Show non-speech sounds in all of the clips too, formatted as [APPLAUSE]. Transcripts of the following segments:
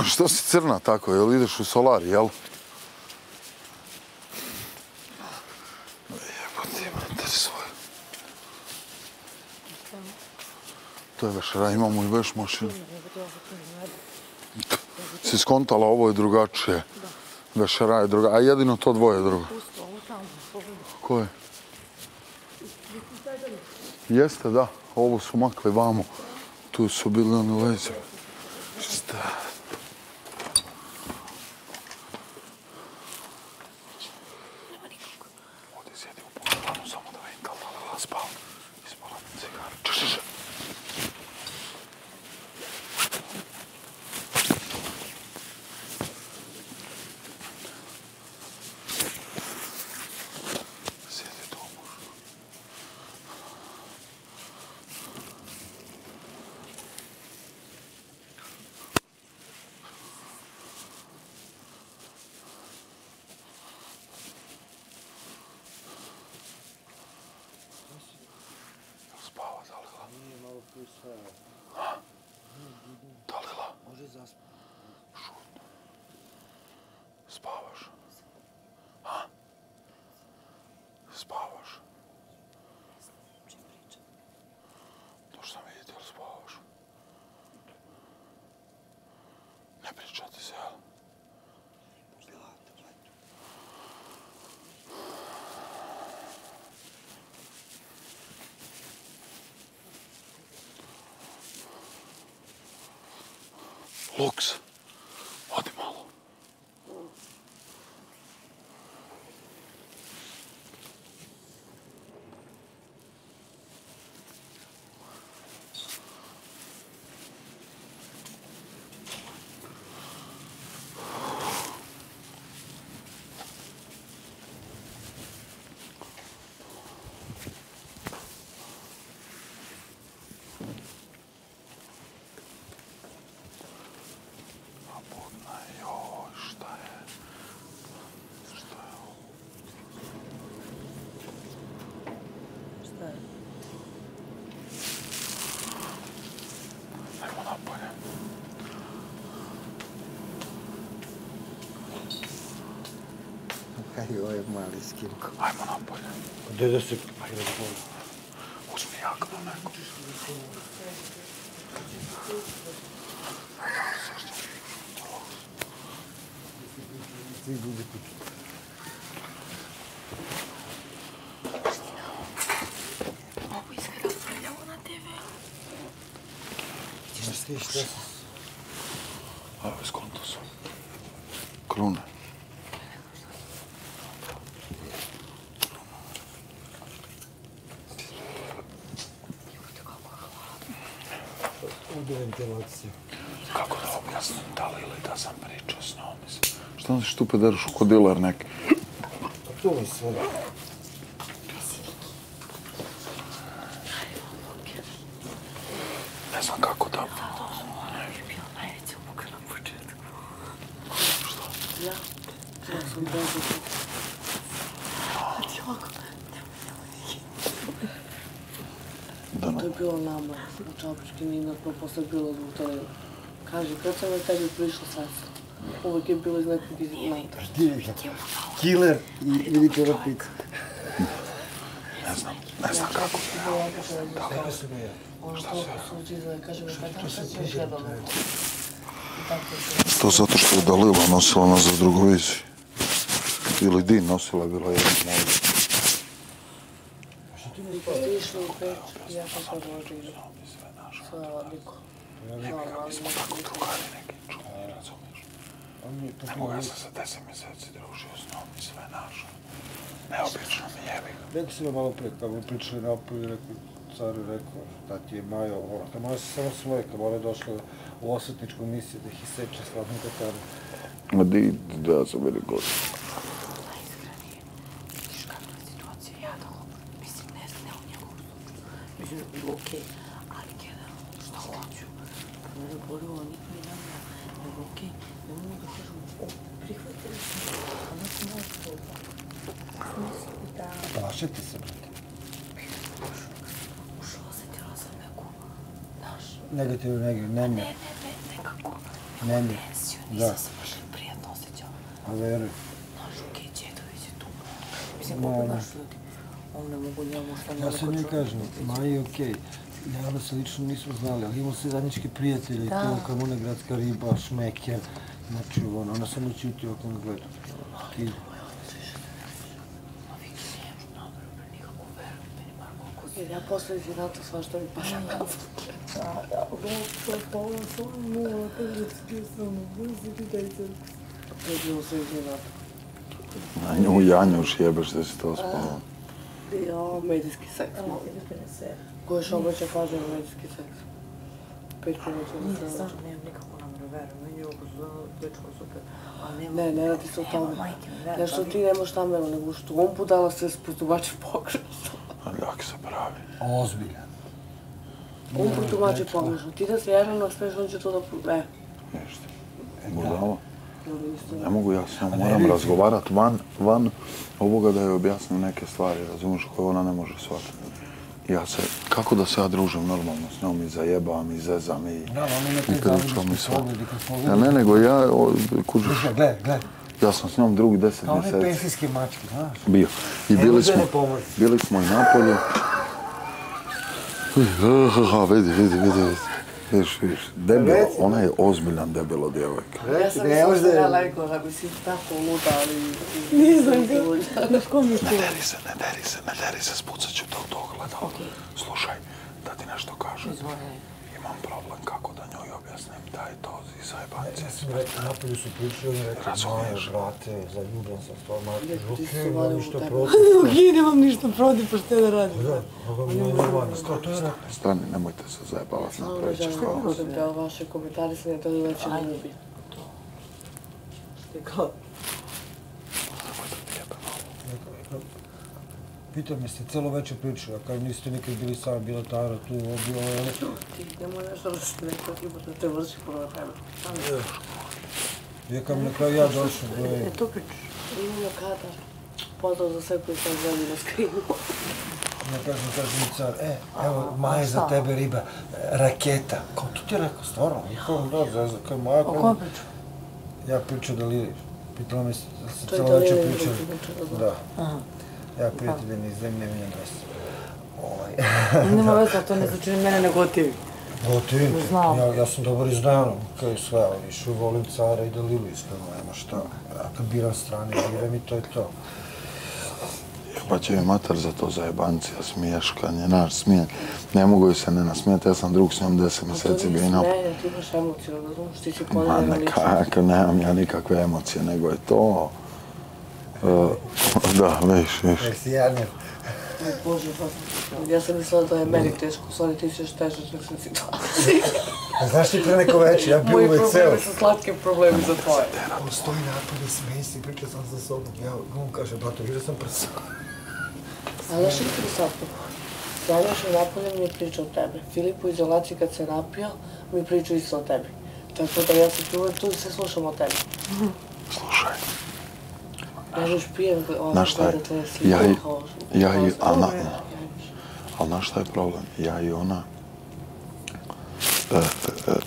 [CLEARS THROAT] Što si crna tako, jel ideš u solari, jel? Jebote, mater svoj. To je vešera, imamo i veš mašinu. Si skontala, ovo je drugačije. Vešera je druga, a jedino to dvoje je drugo. Ko je? Jeste, da. Ovo su makli vamo. Tu su bili oni leze. Šta? Ovdje sjedi u pogledanu samo da vidim da li Dalila spala. Ispala mi cigara. Češ, češ. Sjedi tu možda. Spava Dalila. Nije malo pusa. Dalila, Može zaspati. šutno. Spavaš? A? Spavaš? Došla sam vidjeti, jel spavaš? Ne priča ti se, jel? Luks, odi malo. A budna, joj, šta je? Šta je ovo? Šta je? Ajmo napolje. Je mali skinko. Ajmo napolje. Gdje da se... Ajde da volim. Uzmi jaknu neku. Svi bude kuću. Ovo iskrapljamo na TV. Znaš ti šta se... A ovo je skonto su. Krune. Ovdje ventilacija. Kako da objasnim da li ili da sam pričao s njom? Mislim, šta znaš tu pederaš u kodilar neki? A to je sve. Ne znam kako da... Bilo najveća muka na početku. Ja? Ja sam bezupno. Znači ovako, Da to je ne. bilo u Čapički Nina, pa posle bilo zbog toga. Kaže, kad sam je tebi prišla sasvim. Uvijek je bilo iz nekog iz je? Killer i vidite rapid. Ne znam, ne znam kako. Kako se me ja? Ono suđi izgleda, kaže mi, pa da sad sve gledalo. I tako je to. To zato što je Dalila nosila nas za drugu viziju. Ili Din nosila je bila jedna moja. Pa ste išli u peć i ja sam sad možda sa Niko. Normalno, Mi smo tako drugari neki čudni, razumiješ? Ne mogu, ja sam se deset mjeseci družio s njom i sve našo. Neobično mi jebi ga. Rekao si nam malo pre, tamo pričali napolju, rekao, car je rekao, da ti je Majo, ona, ta Majo se samo svoje, kad ona je došla u osvetničku misiju da ih iseče slavnu kataru. Ma di, da sam veli god. najiskrenije. Vidiš kakva je situacija, ja da ovo, mislim, ne znam, ne u njegovom slučaju. Mislim, bilo okej, ali generalno, šta hoću? Pa mene boli ovo, niko mi nam ja, nego okej, ne mogu da kažem, o, prihvatili smo, a ne sam ovo to. Mislim da, Plašite se, brate. ušla, osetila sam neku, znaš, Negativno, negativno, ne, ne, ne, ne, ne, nekako, ne, ne. tensiju Da. Nisam se baš prijatno osjećala. A veruj. Znaš, okej, Đedović je tu. Mislim, Ma, koliko da. naš ljudi. On ne mogu njemu šta Ja sad ne kažem, Maji je okej. Ja da se lično nismo znali, ali imamo se zajedničke prijatelje i Da. to Kamuna gradska riba, šmeker. Znači, ono, ona samo ćuti ovako na gledu. Ti, Jer ja posle svašta mi paša na To je bilo sve iz Inata. Na nju Janjuš jebeš da si to spavao. е о, медийски секс, може Кой ще обаче каже медийски секс? Печко не се знам. Не, никакво нам не вярваме. Ние го за печко супер. Не, не, да ти се отдаваме. Защото ами. ти нemaš там да не го що он подала се спотубачи в покрив. Как се прави? Озбилен. Он протумачи помощно. Ти да се јавам на смешно, че то да проблем. Нещо. Е, Ne mogu ja s njom, moram razgovarat van, van ovoga da joj objasnim neke stvari, razumiješ, koje ona ne može shvatiti. Ja se, kako da se ja družim normalno s njom i zajebavam i zezam i, Da, ali i te pričam zajednički i sve. pogledi kad smo Ja ne, nego ja, o, kužiš, Slušaj, gledaj, gledaj. ja sam s njom drugi deset Kao one mjeseci pensijske mačke, znaš. bio. I bili smo, ne bili smo i napolju. Aha, vidi, vidi, vidi, vidi. Vidiš, vidiš, debelo, Reci. ona je ozbiljan debelo djevojka. Ja sam Ne, mislila možda da je- lajko, da bi si tako luda, ali... Nisam ga, znaš kom je Ne to? deri se, ne deri se, ne deri se, spucat ću te u to gledalo. Slušaj, da ti nešto kažem. Izvoli. Imam problem kako da njoj objasnim da je to iz zajebancije. Ja sam rekao, napolju su pričali, oni rekao, Razumiješ. Maja, brate, zaljubljen sam s tvojom su nemam valjda ništa protiv. Okej, nemam ništa protiv, pa šta da radim? Da, ovo mi je normalno. Kao to je rekao. Stani, nemojte se zajebavati, Samo da napravit ćeš želim da haos. budem deo vaše komentarisanje, to da već ne ljubi. Šta je kao? Nemojte ti jebe malo. Rekao, rekao, Pitao me ste celo večer pričao, kao niste nikad bili sami, bila Tara tu, ovo bilo ono. Ti nemoj nešto da se neko da te vrši prvo. Samo Ja kam na kraju ja došao, bro, E, to pričaš. imamo kadar. Pozdrav za sve koji sam želi na skrinu. ja kažem, kažem mi car, e, evo, Maja za tebe riba, raketa. Kao, to ti je rekao, stvarno? Ja kao, da, za, za, kao Maja, O kao, kom priču? ja pričao da li, pitala me se, se To je celo to večer Lili pričali. Vučić, Da, Aha. Ja prijatelj iz zemlje mi adres. Ovaj, [LAUGHS] Nema veze, to ne znači ni mene ne gotivi. gotivim te, Znam. ja, ja sam dobar iz Dejana, kao i sve, ali više volim cara i da Lilu iskreno, nema šta. Ja kad biram strane, biram i to je to. Pa će mi mater za to zajebancija, smiješkanje, naš smije. Ne mogu joj se ne nasmijeti, ja sam drug s njom deset mjeseci bio i na... ne, ti imaš emociju, razumiješ, ti si Ma podeljena ne, ličnost. kako, nemam ja nikakve emocije, nego je to... Uh, da, ne, Aj, Bože, pa ja sam mislila da je meni teško, stvari ti ćeš teže nek sam situaciji. A znaš ti pre neko večer, ja Moji uvek ceo. problemi su slatki problemi za tvoje. On stoji napolje, smeji se i priča sam sa sobom. Ja, on kaže, bato, vidio sam prsa. Ali znaš što je interesantno? Janjaš je napolje mi je pričao o tebe. Filip u izolaciji kad se napio mi pričao isto o tebi. Tako da ja sam tu uvek tu i sve slušam o tebi. Slušaj, Ja još pijem ovo Znaš šta je? Ja i- ja i- kao a na- story, ali znaš šta je problem? Ja i ona e, e,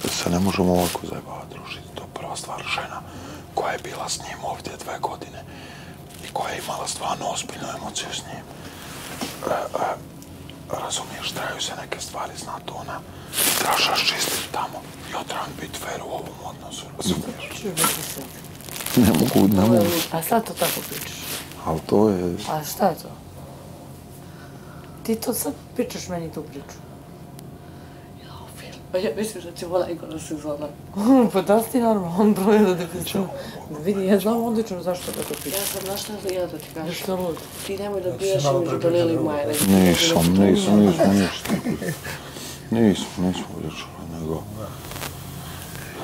se ne možemo ovako zajebavati družiti. To je prva stvar žena koja je bila s njim ovdje dve godine i koja je imala stvarno ozbiljnu emociju s njim. E, e, razumiješ, trebaju se neke stvari znati ona. Trebaš raščistiti tamo. Ja trebam biti fair u ovom odnosu, razumiješ? Čuj, biti se. Ne mogu, ne mogu. A sad to tako pričaš? Ali to je... A šta je to? Ti to sad pričaš meni tu priču. Pa ja mislim da će vola Igora sezona. pa da si ti normalno broj da depresivno. Vidi, ja znam odlično zašto da to Ja pričaš. sam našla da ja da ti kažem. Što lud. Ti nemoj da bijaš malo između prepričao Lili i drugo. Maje. nego ti Nisam, kažem nisam, nisam, ništa. Nismo, nismo pričali, nego...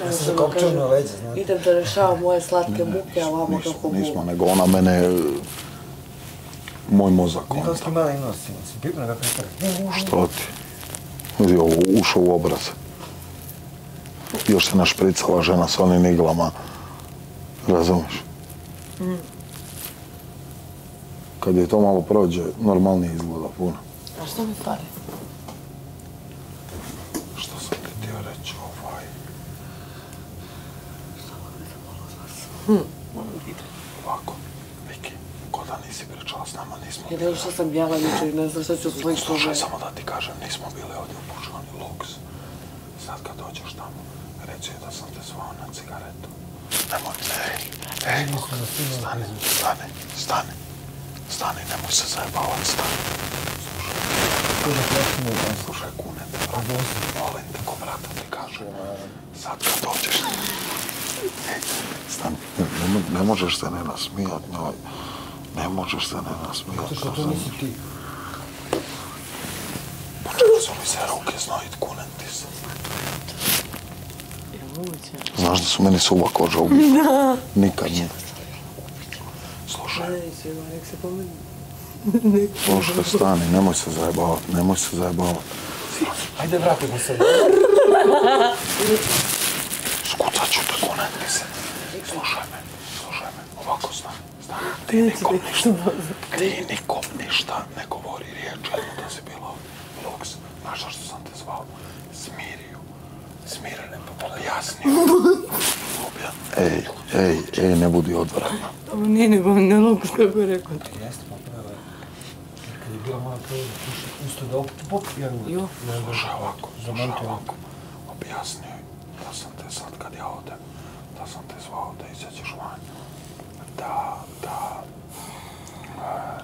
Ja sam kažem, na leđe, znate. Idem da rešavam moje slatke muke, a vama Nismo, kako nismo, bol. nego ona mene... Moj mozak. Nikolski mali nos ima, si pipno ga pepere. Što ti? Vidi ovo, ušao u obraz. Još se našpricala žena s onim iglama. Razumeš? Kad je to malo prođe, normalnije izgleda puno. A što mi fali? Što sam ti htio reći ovaj? Ovako, Viki, ko da nisi pričala s nama, nismo Ja ne znam šta sam bjela jučer, ne znam šta ću svojih Slušaj, svoje. samo da ti kažem, nismo bili ovdje u pušani Lux. Sad kad dođeš tamo, joj da sam te zvao na cigaretu. Nemoj, ej, ej, stani, stani, stani, stani, nemoj se zajebavati, stani. Vas. Slušaj, kune molim te, kaže. Sad kad dođeš, ej, stani, ne, ne, ne možeš se ne nasmijat, njoj. Ne možeš se ne nasmijat. To što to nisi ti. Počeli su mi se ruke znojit, kunem ti se. Znaš da su meni suva koža ubila? [LAUGHS] Da. Nikad nije. Slušaj, Neće, ma nek se pomeni. slušaj, stani, nemoj se zajebavat, nemoj se zajebavat. Ajde, vratimo se. [LAUGHS] Skucat ću tako ne ti se. Slušaj me, slušaj me, ovako znam, znam. Ti nikom ništa, ti nikom ništa ne govori riječ Jedno da si bila ovdje. Lux, znaš što sam te zvao? Smiriju, smirene, pa objasnio. Obja... Ej, ej, ej, ne budi odvratna. Ovo nije nego ne logo kako je rekao. Jeste, pa prava. Jer kad je bila moja prva puša, da opet pop, ja ne Jo. Slušaj ovako, slušaj Zamontio. ovako. Objasnio da sam te sad kad ja odem, da sam te zvao da izađeš van. Da, da, e,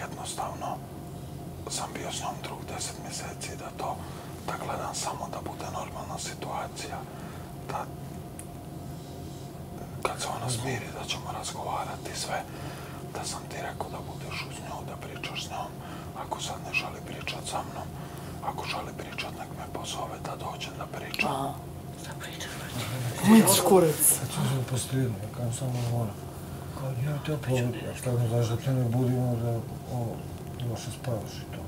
jednostavno sam bio s njom drug deset mjeseci da to, da gledam samo da bude normalna situacija, da kad se ona smiri da ćemo razgovarati sve, da sam ti rekao da budeš uz nju, da pričaš s njom, ako sad ne želi pričat sa mnom, ako želi pričat nek me pozove da dođem da pričam. A, šta pričaš, brate? Komenč kurac. Kad ću se postaviti, ja kao samo mora. Kao, ja te oploviti, a šta mi znaš da te ne budimo da, ono, loše spavaš i to.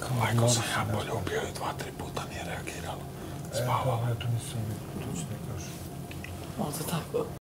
Kao, Majko sam ja se nešto. poljubio i dva, tri puta nije reagirala. E, Spavala. da, ja to nisam vidio, to ću ne kažem. To tako.